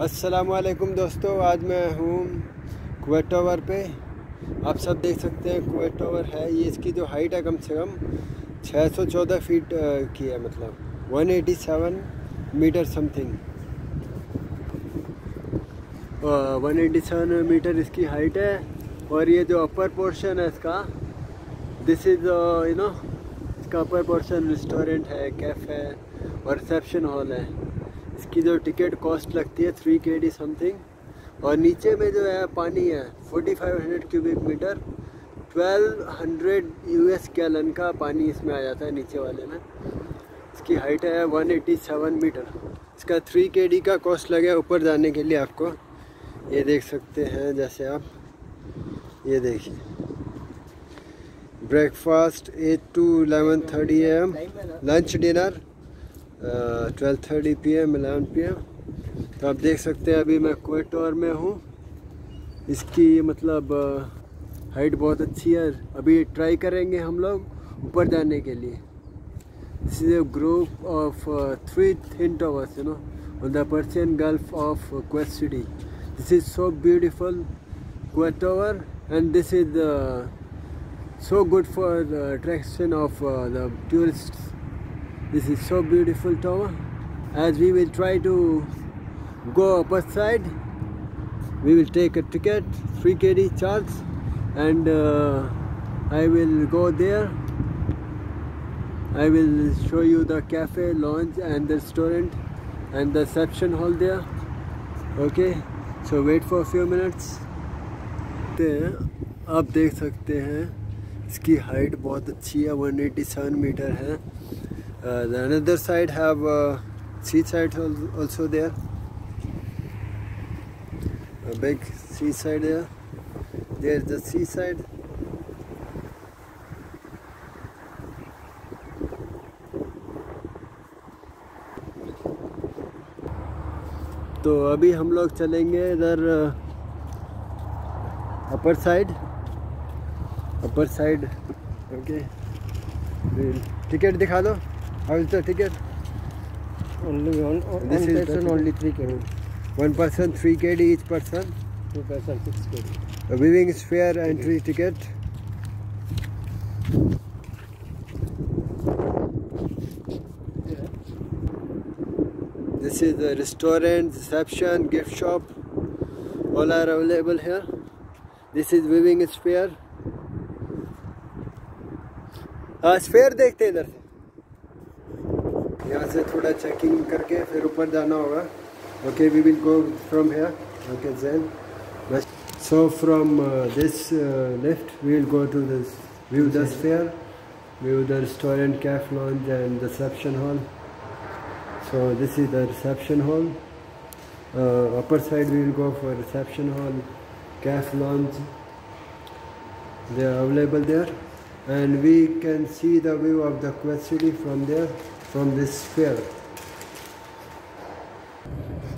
असलकुम दोस्तों, आज मैं हूँ कुवैत टावर पे। आप सब देख सकते हैं कुवैत टावर है। ये इसकी जो हाइट है कम से कम 614 फीट की है मतलब 187 metre something one eighty seven metre इसकी हाइट है और ये जो अपर पोर्शन है इसका दिस इज़ यू नो इसका अपर पोर्शन रेस्टोरेंट है कैफ़े है और रिसेप्शन हॉल है। इसकी जो टिकट कॉस्ट लगती है थ्री के डी समथिंग और नीचे में जो है पानी है forty five hundred cubic metre twelve hundred U S gallon का पानी इसमें आ जाता है नीचे वाले में। इसकी हाइट है वन एटी सेवन मीटर इसका थ्री के डी का कॉस्ट लगे ऊपर जाने के लिए आपको। ये देख सकते हैं जैसे आप। ये देखिए। Breakfast eight to eleven thirty M lunch dinner twelve thirty P M eleven P M तो आप देख सकते हैं, अभी मैं कोटोर में हूँ। इसकी मतलब हाइट बहुत अच्छी है। अभी ट्राई करेंगे हम लोग ऊपर जाने के लिए। This is a group of three thin towers you know on the Persian Gulf of Kuwait city this is so beautiful Kuwait tower and this is so good for attraction of the tourist this is so beautiful tower as we will try to go upper side we will take a ticket 3 kd charge and uh, I will go there I will show you the cafe lounge and the restaurant and the reception hall there okay so wait for a few minutes there आप देख सकते हैं इसकी height बहुत अच्छी है 187 metre है side have sea side also there big sea side there. There is the sea side. तो अभी हम लोग चलेंगे इधर upper uh, side upper side okay ticket दिखा दो। How is the ticket only one one This is person the only three kg one person three kd each person two person six kg a viewing is fair entry ticket this is the restaurant reception gift shop all are available here this is viewing is fair हाँ sphere देखते हैं इधर से यहाँ से थोड़ा checking करके फिर ऊपर जाना होगा okay we will go from here okay Jain so from this left we will go to this view the sphere view the restaurant cafe lounge and the reception hall so this is the reception hall uh, upper side we will go for reception hall cafe lounge they are available there and we can see the view of the Kuwait city from there From this sphere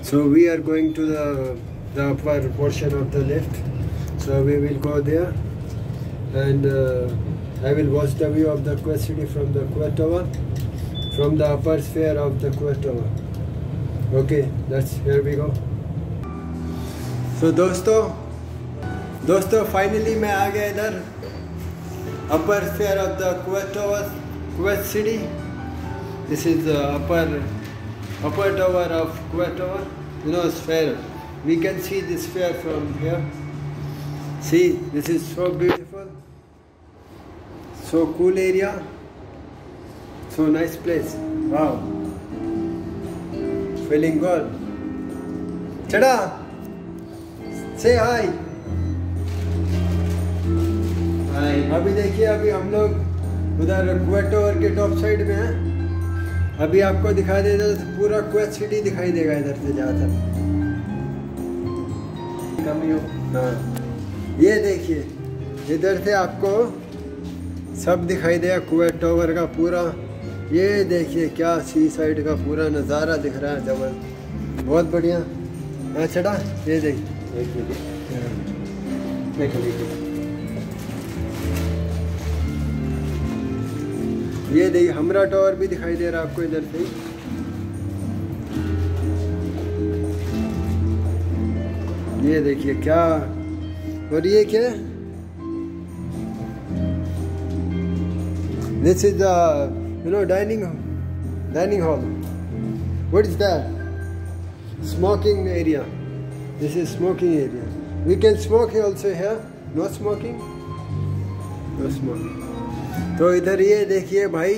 so we are going to the the upper portion of the lift so we will go there and uh, I will watch the view of the Kuwait city from the Kuwait tower from the upper sphere of the Kuwait tower okay that's here we go so दोस्तों दोस्तों finally मैं आ गया इधर upper sphere of the Kuwait tower, Kuwait city. This is the upper upper tower of Kuwait tower. You know sphere. We can see this sphere from here. See, this is so beautiful. So cool area. So nice place. Wow. Feeling good. Chada. Say hi. अभी देखिए अभी हम लोग उधर Kuwait tower के top side में हैं अभी आपको दिखाई दे तो पूरा कुवैत सिटी दिखाई देगा इधर से ज़्यादातर। हाँ ये देखिए इधर से आपको सब दिखाई देगा कुवैत टावर का पूरा। ये देखिए क्या सी साइड का पूरा नज़ारा दिख रहा है ज़बरदस्त। बहुत बढ़िया। हाँ चढ़ा। ये देखिए देखिए ये देखिए, हमरा टावर भी दिखाई दे रहा है आपको इधर से ये देखिए क्या, और ये क्या? This is the no dining dining hall what is that smoking area this is smoking area we can smoke also here no smoking no smoking तो इधर ये देखिए भाई,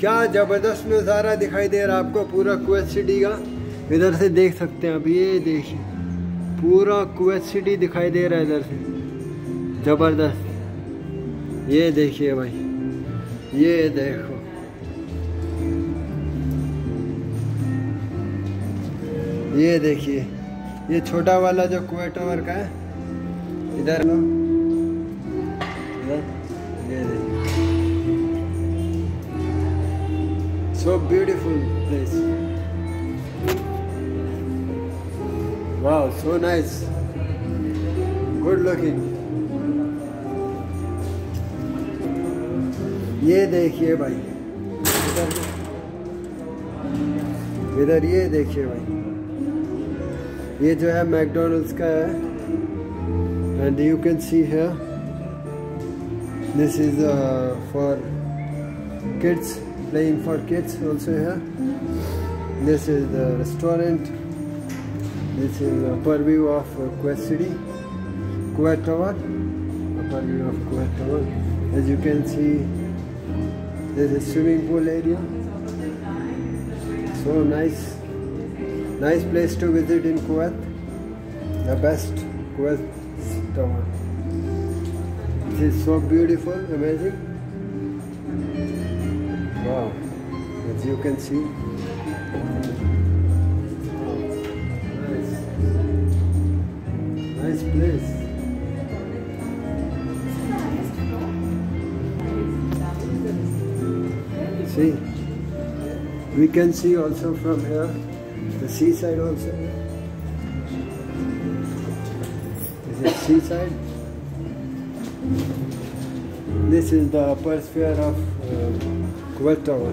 क्या ज़बरदस्त नज़ारा दिखाई दे रहा है आपको पूरा कुवैत सिटी का। इधर से देख सकते हैं आप, ये देखिए, पूरा कुवैत सिटी दिखाई दे रहा है इधर से। ज़बरदस्त। ये देखिए भाई, ये देखो। ये देखिए, ये छोटा वाला जो कुवैत टावर का है इधर, ये देखिए। So beautiful place. Wow, so nice. Good looking. ये देखिए भाई। इधर इधर ये देखिए भाई। ये जो है मैकडोनल्ड्स का है। And you can see here this is for kids playing for kids also here. This is the restaurant. This is a view of Kuwait City. Kuwait Tower. Upper view of Kuwait Tower. As you can see there's a swimming pool area. So nice. Nice place to visit in Kuwait the best Kuwait Tower. This is so beautiful amazing Wow, as you can see. Nice. Nice place. See, we can see also from here the seaside also. Is it seaside? This is the upper sphere of uh, Kuwait Tower.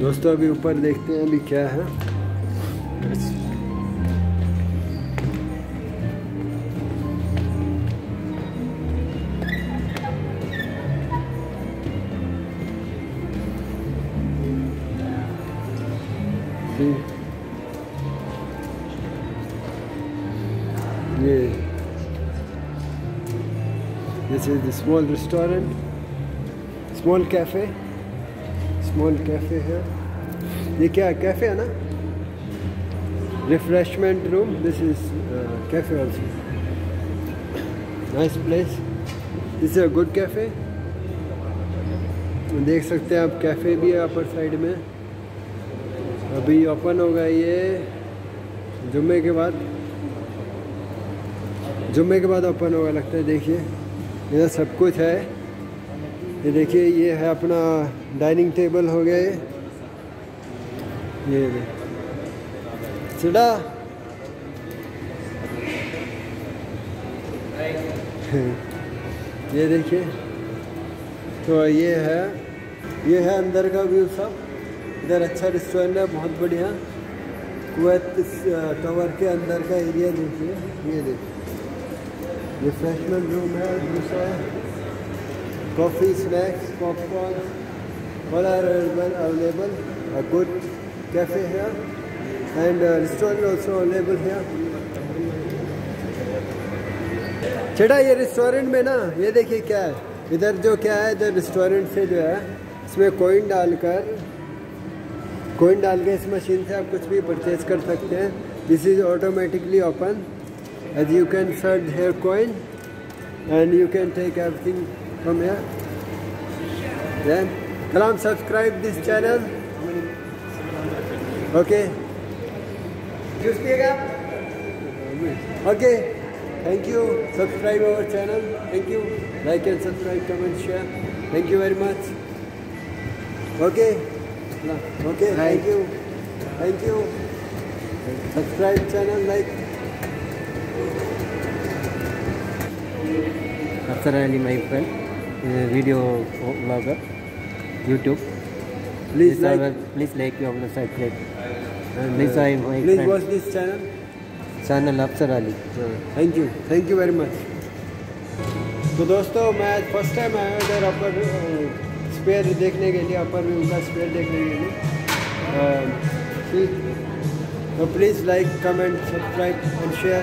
दोस्तों अभी ऊपर देखते हैं अभी क्या है See? Is the small restaurant, small cafe, small cafe here. ये क्या कैफ़े है ना? Refreshment room this is cafe also nice place this is a good cafe देख सकते हैं आप कैफ़े भी है अपर साइड में. अभी ओपन होगा ये. जुम्मे के बाद जुम्मे के बाद ओपन होगा लगता है, देखिए इधर सब कुछ है। ये देखिए, ये है अपना डाइनिंग टेबल हो गया ये। ये चिड़ा ये देखिए तो ये है ये है अंदर का व्यू सब। इधर अच्छा रेस्टोरेंट है, बहुत बढ़िया। कुवैत टावर के अंदर का एरिया देखिए, ये देखिए। रिफ्रेशमेंट रूम है दूसरा coffee snacks popcorn all are available a good cafe है एंड रेस्टोरेंट ऑल्सो अवेलेबल है छठा ये रेस्टोरेंट में ना, ये देखिए क्या है। इधर जो क्या है, इधर रेस्टोरेंट से जो है, इसमें कोइन डालकर कोइन डाल के इस मशीन से आप कुछ भी परचेज कर सकते हैं। This is automatically open as you can send here coin and you can take everything from here. Then come subscribe this channel. Okay. You speak up. Okay. Thank you. Subscribe our channel. Thank you. Like and subscribe comment share. Thank you very much. Okay. Okay. Thank you. Thank you. Subscribe channel like. After Ali, my friend. video vlogger, YouTube. Please like our, please like your subscribe. and please uh, my please friend. watch this channel. Channel Afsar Ali. Thank you thank you very much तो दोस्तों मैं first time आया हूँ इधर अपर spare देखने के लिए अपर view का स्पेयर देखने के लिए अ, ठीक तो please like comment subscribe and share